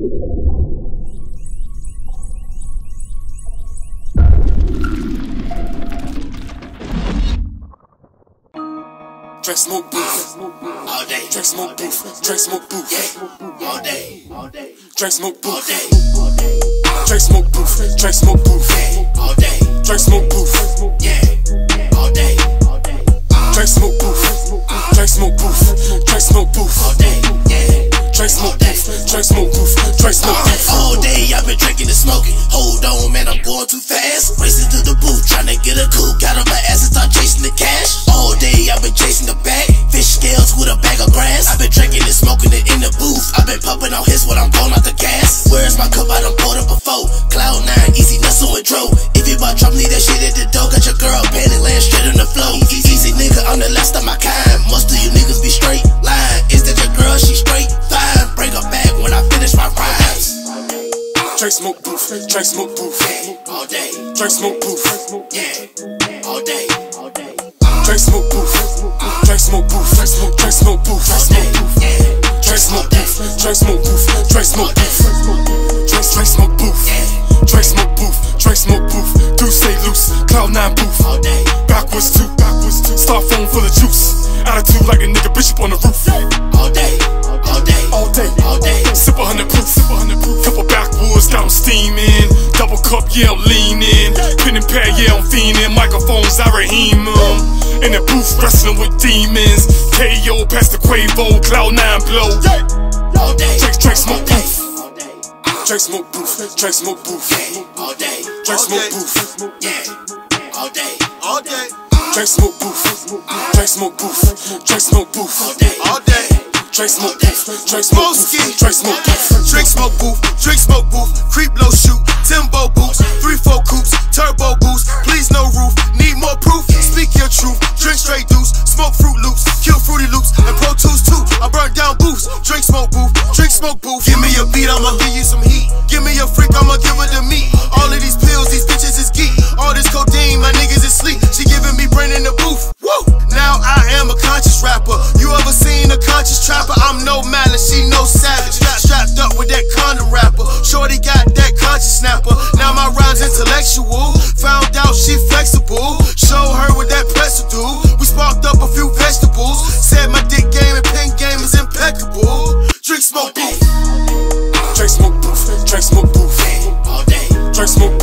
Drink smoke booth all day. Drink smoke booth. Drink smoke booth all day. Drink smoke booth. Drink smoke booth. Drink smoke booth all day. Drink smoke booth. Yeah, all day. Drink smoke booth. Drink smoke booth. Drink smoke booth all day. Yeah. Drink smoke. Drink smoke booth. Drink smoke booth All day I've been drinking and smoking. Hold on, man, I'm going too fast. Racing to the booth, trying to get a coup. Got on my ass and start chasing the cash. All day I've been chasing the bag. Fish scales with a bag of grass. I've been drinking and smoking it in the booth. I've been pumping on his when I'm blowing out the gas. Where's my cup? I done poured up before. Cloud nine, easy nuzzle and dro. If you bought Trump, leave that shit at the door. Got your girl panting, laying straight on the floor. Easy easy nigga, I'm the last Drink smoke booth. Drink smoke booth All day, Drink smoke booth yeah. All day, Drink smoke booth. Drink smoke booth. Drink smoke. Drink smoke booth. Drink smoke booth. Drink smoke booth. Drink smoke booth. Drink smoke booth. Drink drink smoke booth. Drink smoke booth. Drink smoke booth. Do stay loose. Cloud nine booth. All day, Backwards two. Backwards two. Star phone full of juice. Attitude like a nigga bishop on the roof. Steaming. Double cup. Yeah, I'm leaning. Pen and pad. Yeah, I'm fiending. Microphones. I raheem 'em. In the booth, wrestling with demons. KO past the Quavo. Cloud nine blow. All day, Drink, drink, smoke booth. Drink smoke booth. Drink smoke booth. all day, Drink smoke booth. yeah. All day, All day, Drink smoke booth. Drink smoke booth. Drink smoke booth. all day, all day. Drink smoke booth. Drink smoke booth. Drink smoke booth. Drink smoke booth, drink smoke booth, creep low shoot, Timbo boots, three four coops, turbo boost, please no roof, need more proof, speak your truth, drink straight deuce, smoke fruit loops, kill fruity loops, and pro tools too. I burn down booths, drink smoke booth, drink smoke booth. Give me a beat, I'ma give you some heat. Give me a freak, I'ma give her the meat. Drake smoke booth. Drake smoke booth. Drake smoke booth. All day. Drake smoke